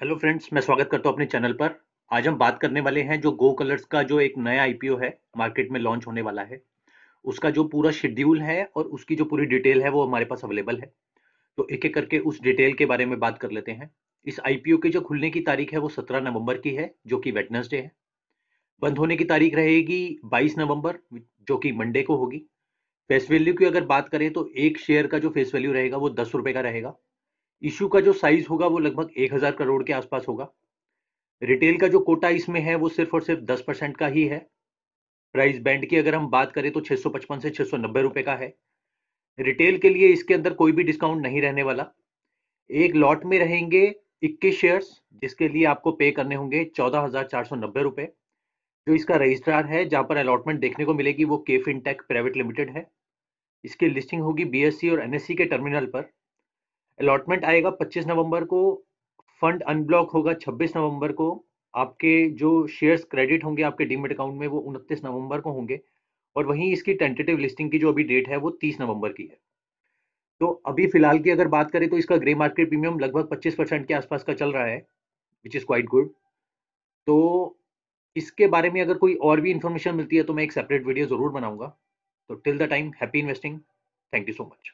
Hello friends मैं स्वागत करता हूँ अपने चैनल पर। आज हम बात करने वाले हैं जो गो कलर्स का जो एक नया आईपीओ है मार्केट में लॉन्च होने वाला है। उसका जो पूरा शेड्यूल है और उसकी जो पूरी डिटेल है वो हमारे पास अवेलेबल है। तो एक एक करके उस डिटेल के बारे में बात कर लेते हैं। इस आईपीओ की जो खुलने की तारीख है वो सत्रह नवंबर की है, जो कि वेटनेसडे है। बंद होने की तारीख रहेगी बाईस नवंबर जो कि मंडे को होगी। फेस वैल्यू की अगर बात करें तो एक शेयर का जो फेस वैल्यू रहेगा वो दस रुपए का रहेगा। इशू का जो साइज़ होगा वो लगभग एक हज़ार करोड़ के आसपास होगा। रिटेल का जो कोटा इसमें है वो सिर्फ़ और सिर्फ़ दस परसेंट का ही है। प्राइस बैंड की अगर हम बात करें तो 655 से छह सौ नब्बे रुपए का है। रिटेल के लिए इसके अंदर कोई भी डिस्काउंट नहीं रहने वाला। एक लॉट में रहेंगे 21 शेयर्स जिसके लिए आपको पे करने होंगे चौदह रुपए। जो इसका रजिस्ट्रार है, जहाँ पर अलॉटमेंट देखने को मिलेगी, वो के फिनटेक प्राइवेट लिमिटेड है। इसकी लिस्टिंग होगी बीएससी और एनएससी के टर्मिनल पर। अलॉटमेंट आएगा 25 नवंबर को फंड अनब्लॉक होगा 26 नवंबर को, आपके जो शेयर्स क्रेडिट होंगे आपके डीमेट अकाउंट में वो उनतीस नवंबर को होंगे, और वहीं इसकी टेंटेटिव लिस्टिंग की जो अभी डेट है वो 30 नवंबर की है। तो अभी फ़िलहाल की अगर बात करें तो इसका ग्रे मार्केट प्रीमियम लगभग 25 परसेंट के आसपास का चल रहा है विच इज़ क्वाइट गुड तो इसके बारे में अगर कोई और भी इंफॉर्मेशन मिलती है तो मैं एक सेपरेट वीडियो ज़रूर बनाऊँगा। तो till the time happy investing thank you so much